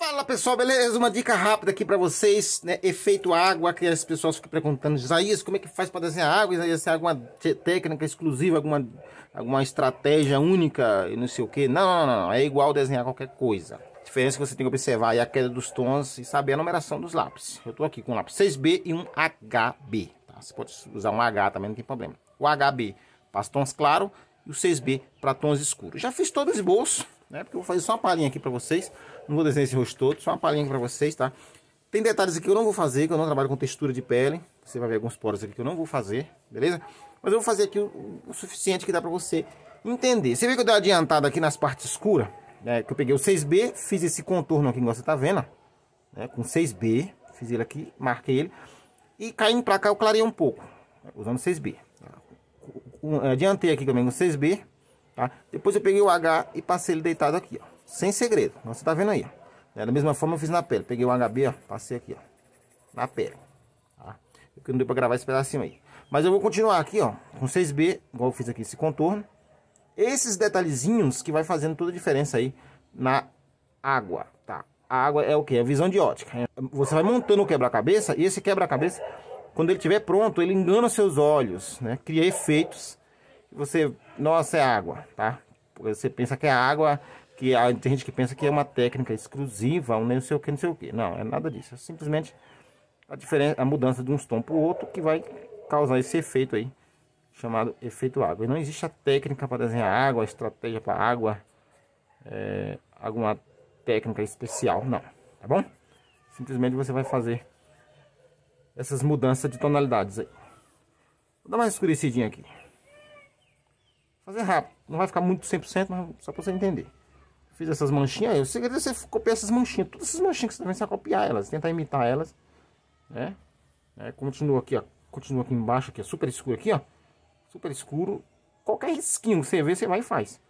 Fala pessoal, beleza? Uma dica rápida aqui para vocês, né? Efeito água, que as pessoas ficam perguntando, Isaías, como é que faz para desenhar água? Isaías, tem alguma técnica exclusiva, alguma, alguma estratégia única e não sei o que? Não, não, não, é igual desenhar qualquer coisa. A diferença é que você tem que observar é a queda dos tons e saber a numeração dos lápis. Eu tô aqui com um lápis 6B e um HB, tá? Você pode usar um H também, não tem problema. O HB para tons claros e o 6B para tons escuros. Já fiz todo o esboço, né? Porque eu vou fazer só uma palhinha aqui para vocês. Não vou desenhar esse rosto todo, só uma palhinha aqui para vocês, tá? Tem detalhes aqui que eu não vou fazer, que eu não trabalho com textura de pele. Você vai ver alguns poros aqui que eu não vou fazer, beleza? Mas eu vou fazer aqui o, o suficiente que dá para você entender. Você vê que eu dei uma adiantada aqui nas partes escuras, né? Que eu peguei o 6B, fiz esse contorno aqui que você tá vendo, né? Com 6B, fiz ele aqui, marquei ele. E caindo para cá eu clarei um pouco, usando 6B. Adiantei aqui também com 6B, Tá? Depois eu peguei o H e passei ele deitado aqui, ó. Sem segredo. Você tá vendo aí, ó. Da mesma forma eu fiz na pele. Peguei o HB, ó. Passei aqui, ó. Na pele. Tá? Porque não deu pra gravar esse pedacinho aí. Mas eu vou continuar aqui, ó. Com 6B, igual eu fiz aqui esse contorno. Esses detalhezinhos que vai fazendo toda a diferença aí na água, tá? A água é o que? É a visão de ótica. Você vai montando o quebra-cabeça e esse quebra-cabeça, quando ele estiver pronto, ele engana seus olhos, né? Cria efeitos você, nossa, é água, tá? Você pensa que é água, que tem gente que pensa que é uma técnica exclusiva, um não sei o que, não sei o que. Não, é nada disso. É simplesmente a diferença, a mudança de um tom para o outro que vai causar esse efeito aí, chamado efeito água. E não existe a técnica para desenhar água, a estratégia para água, é, alguma técnica especial, não, tá bom? Simplesmente você vai fazer essas mudanças de tonalidades aí. Vou dar mais escurecidinha aqui. Fazer rápido. Não vai ficar muito 100%, mas só pra você entender. Fiz essas manchinhas aí. O segredo é você copiar essas manchinhas. Todas essas manchinhas que você também vai copiar elas. Tentar imitar elas. Né? É, continua aqui, ó. Continua aqui embaixo, aqui, ó. Super escuro aqui, ó. Super escuro. Qualquer risquinho que você vê, você vai e faz.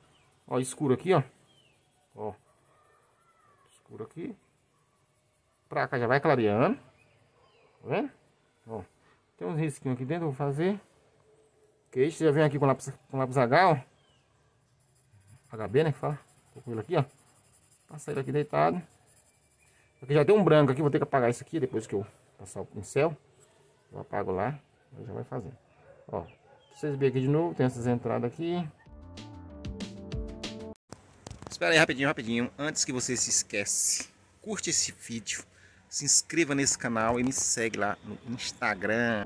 Ó, escuro aqui, ó. Ó. Escuro aqui. Pra cá já vai clareando. Tá vendo? Ó. Tem uns risquinhos aqui dentro, eu vou fazer. Que isso, já vem aqui com lápis, com lápis H, ó. HB, né, fala. Tô com ele aqui, ó. Passa ele aqui deitado. Aqui já tem um branco aqui, vou ter que apagar isso aqui depois que eu passar o pincel. Eu apago lá, já vai fazendo. Ó, vocês verem aqui de novo, tem essas entradas aqui. Espera aí rapidinho, rapidinho, antes que você se esquece. Curte esse vídeo, se inscreva nesse canal e me segue lá no Instagram.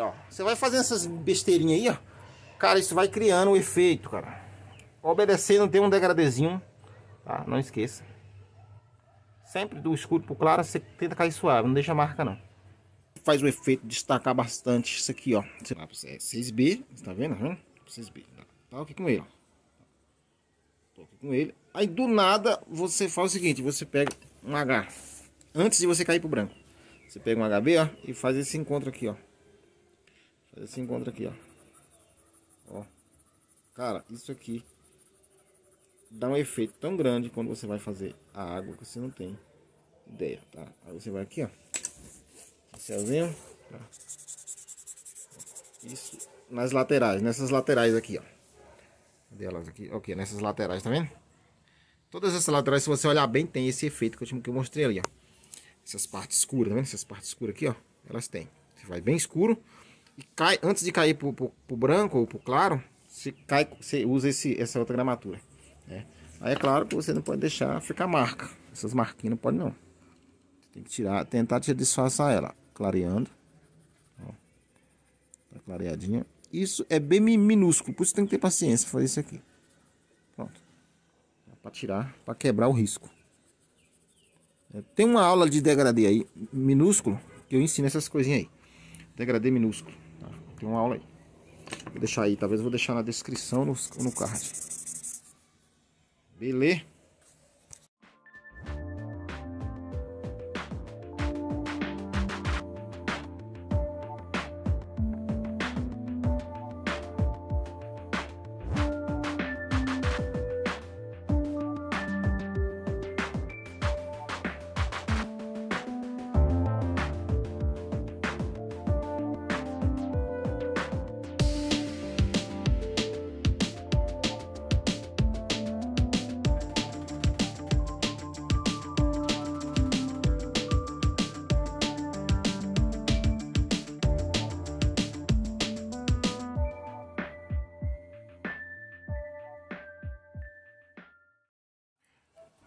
Ó. Você vai fazendo essas besteirinhas aí, ó. Cara, isso vai criando o um efeito, cara. Obedecendo tem um degradezinho, tá? Não esqueça. Sempre do escuro pro claro, você tenta cair suave, não deixa marca não. Faz o efeito destacar bastante isso aqui, ó. É 6B, tá vendo? Tá vendo? 6B. Tá aqui com ele, ó. Tô aqui com ele. Aí do nada você faz o seguinte, você pega um H. Antes de você cair pro branco. Você pega um HB, ó, e faz esse encontro aqui, ó. Esse encontra aqui, ó. Ó. Cara, isso aqui dá um efeito tão grande quando você vai fazer a água que você não tem ideia, tá? Aí você vai aqui, ó. Pincelzinho. Tá? Isso nas laterais, nessas laterais aqui, ó. Cadê elas aqui? Ok, nessas laterais, tá vendo? Todas essas laterais, se você olhar bem, tem esse efeito que eu, que eu mostrei ali, ó. Essas partes escuras, tá vendo? Essas partes escuras aqui, ó. Elas têm. Você vai bem escuro e cai, antes de cair pro, pro, pro branco ou pro claro, você, cai, você usa esse, essa outra gramatura. Né? Aí é claro que você não pode deixar ficar marca. Essas marquinhas não pode não. Você tem que tirar, tentar te disfarçar ela. Clareando. Ó. Tá clareadinha. Isso é bem minúsculo, por isso tem que ter paciência pra fazer isso aqui. Pronto. Para tirar, para quebrar o risco. É, tem uma aula de degradê aí, minúsculo, que eu ensino essas coisinhas aí. Degradê minúsculo. Tem uma aula aí. Vou deixar aí, talvez eu vou deixar na descrição no, no card. Beleza?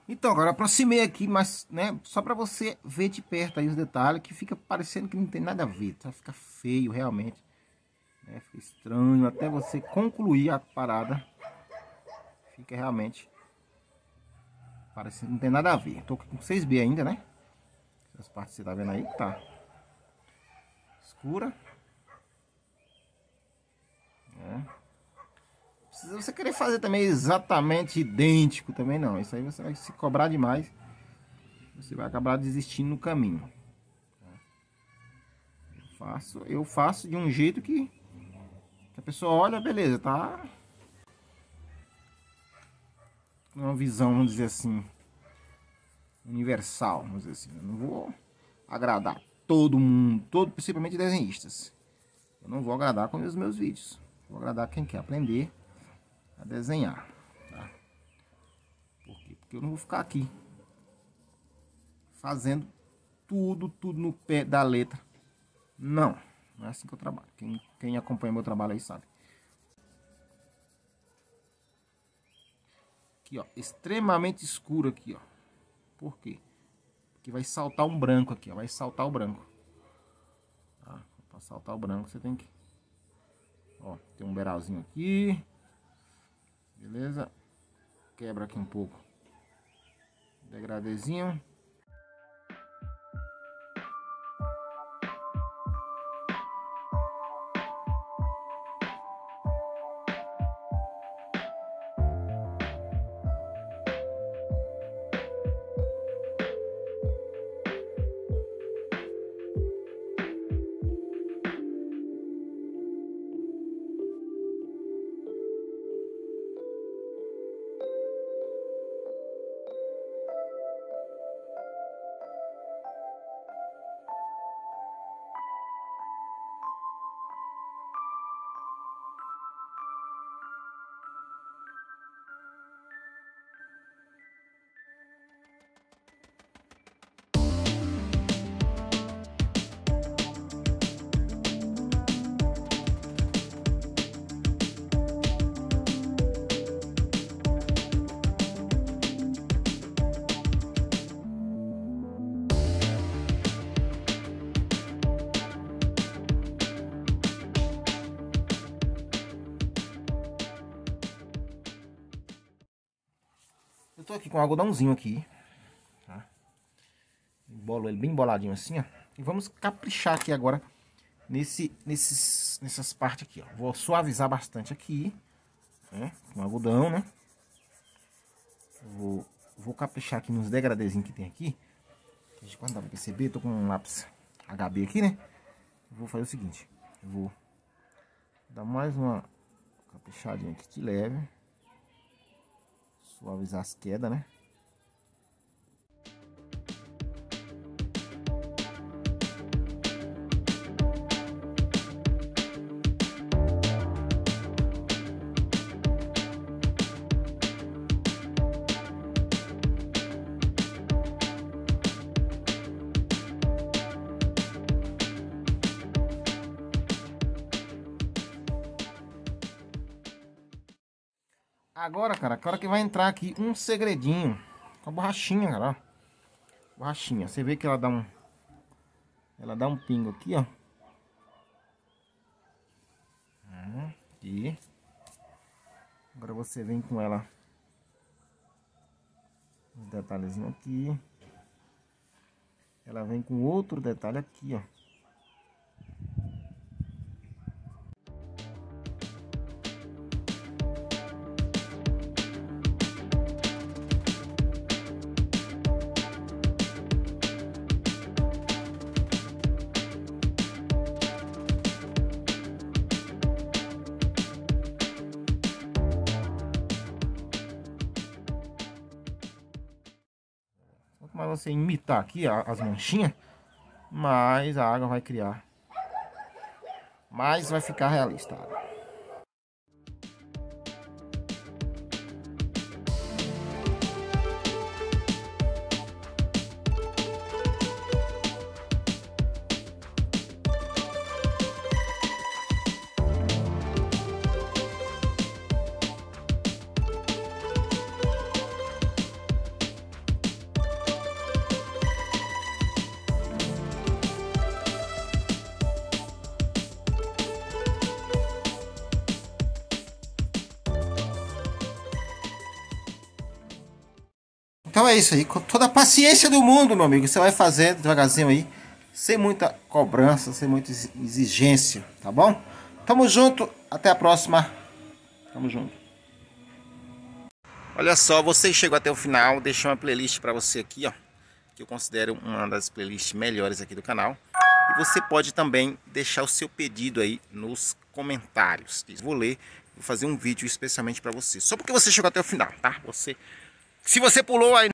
Então, agora aproximei aqui, mas, né, só para você ver de perto aí os detalhes, que fica parecendo que não tem nada a ver, tá? Fica feio realmente. Né? Fica estranho até você concluir a parada. Fica realmente parecendo não tem nada a ver. Tô com 6B ainda, né? Essas partes você tá vendo aí, tá escura. Precisa você querer fazer também exatamente idêntico também não. Isso aí você vai se cobrar demais. Você vai acabar desistindo no caminho. Eu faço, eu faço de um jeito que, que a pessoa olha, beleza, tá? Uma visão, vamos dizer assim, universal, vamos dizer assim. Eu não vou agradar todo mundo, todo, principalmente desenhistas. Eu não vou agradar com os meus vídeos. Vou agradar quem quer aprender a desenhar. Tá? Por quê? Porque eu não vou ficar aqui fazendo tudo, tudo no pé da letra. Não, não é assim que eu trabalho. Quem, quem acompanha meu trabalho aí sabe. Aqui, ó, extremamente escuro aqui, ó. Por quê? Porque vai saltar um branco aqui, ó. Vai saltar o branco. Tá? Para saltar o branco, você tem que... Ó, tem um beralzinho aqui. Beleza? Quebra aqui um pouco. Degradezinho. Eu tô aqui com um algodãozinho aqui. Tá? Bolo ele bem boladinho assim, ó. E vamos caprichar aqui agora nesse, nesses, nessas partes aqui, ó. Vou suavizar bastante aqui, né? Com algodão, né? Vou, vou caprichar aqui nos degradezinhos que tem aqui. Que quando dá pra perceber, tô com um lápis HB aqui, né? Vou fazer o seguinte. Vou dar mais uma caprichadinha aqui de leve suavizar as quedas, né? Agora, cara, agora que vai entrar aqui um segredinho. Com a borrachinha, cara, ó. Borrachinha. Você vê que ela dá um... Ela dá um pingo aqui, ó. Aqui. Agora você vem com ela. Um detalhezinho aqui. Ela vem com outro detalhe aqui, ó. Mais você imitar aqui as manchinhas, mais a água vai criar. Mais vai ficar realista. Então é isso aí, com toda a paciência do mundo, meu amigo, você vai fazendo devagarzinho aí, sem muita cobrança, sem muita exigência, tá bom? Tamo junto, até a próxima. Tamo junto. Olha só, você chegou até o final, deixei uma playlist para você aqui, ó, que eu considero uma das playlists melhores aqui do canal. E você pode também deixar o seu pedido aí nos comentários. Vou ler, vou fazer um vídeo especialmente para você. Só porque você chegou até o final, tá? Você, se você pulou aí